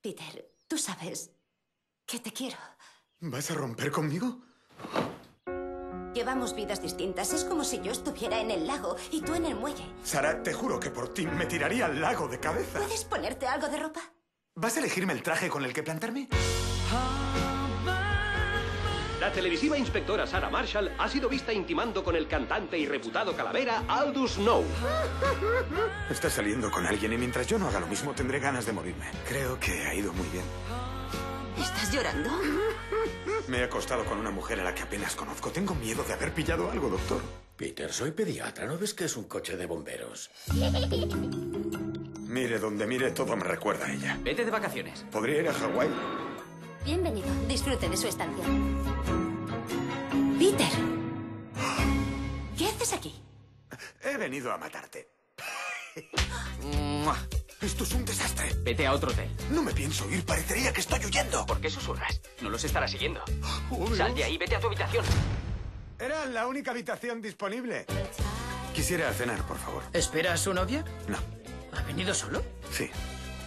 Peter, tú sabes que te quiero. ¿Vas a romper conmigo? Llevamos vidas distintas. Es como si yo estuviera en el lago y tú en el muelle. Sara, te juro que por ti me tiraría al lago de cabeza. ¿Puedes ponerte algo de ropa? ¿Vas a elegirme el traje con el que plantarme? La televisiva inspectora Sarah Marshall ha sido vista intimando con el cantante y reputado calavera Aldous Snow. Estás saliendo con alguien y mientras yo no haga lo mismo tendré ganas de morirme. Creo que ha ido muy bien. ¿Estás llorando? Me he acostado con una mujer a la que apenas conozco. Tengo miedo de haber pillado algo, doctor. Peter, soy pediatra. ¿No ves que es un coche de bomberos? Mire donde mire, todo me recuerda a ella. Vete de vacaciones. ¿Podría ir a Hawái? Bienvenido. Disfrute de su estancia. Peter. ¿Qué haces aquí? He venido a matarte. Esto es un desastre. Vete a otro hotel. No me pienso ir. Parecería que estoy huyendo. ¿Por qué susurras? No los estará siguiendo. Oh. Sal de ahí, vete a tu habitación. Era la única habitación disponible. Quisiera cenar, por favor. ¿Espera a su novia? No. ¿Ha venido solo? Sí.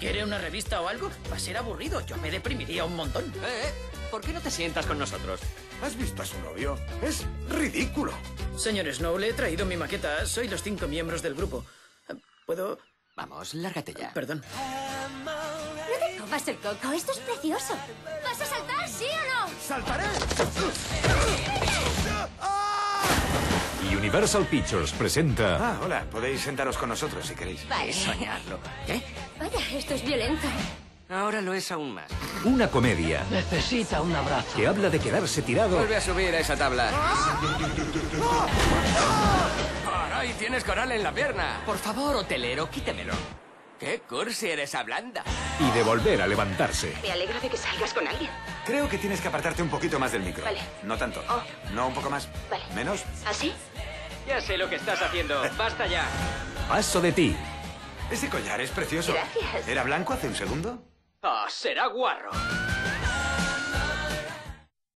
¿Quiere una revista o algo? Va a ser aburrido. Yo me deprimiría un montón. Eh, eh, ¿Por qué no te sientas con nosotros? ¿Has visto a su novio? Es ridículo. Señor Snow, le he traído mi maqueta. Soy los cinco miembros del grupo. ¿Puedo...? Vamos, lárgate ya. Perdón. No te comas el coco. Esto es precioso. ¿Vas a saltar, sí o no? ¡Saltaré! Universal Pictures presenta Ah, hola. Podéis sentaros con nosotros si queréis. Vale. Soñarlo. ¿Qué? Vaya, esto es violento. Ahora lo es aún más. una comedia Necesita un abrazo. que habla de quedarse tirado Vuelve a subir a esa tabla. ¡Ahí tienes coral en la pierna! Por favor, hotelero, quítemelo. ¡Qué cursi eres hablando! y de volver a levantarse. Me alegro de que salgas con alguien. Creo que tienes que apartarte un poquito más del micro. Vale. No tanto. Oh. No, un poco más. Vale. ¿Menos? ¿Así? Ya sé lo que estás haciendo. ¡Basta ya! Paso de ti. Ese collar es precioso. Gracias. ¿Era blanco hace un segundo? ¡Ah, será guarro!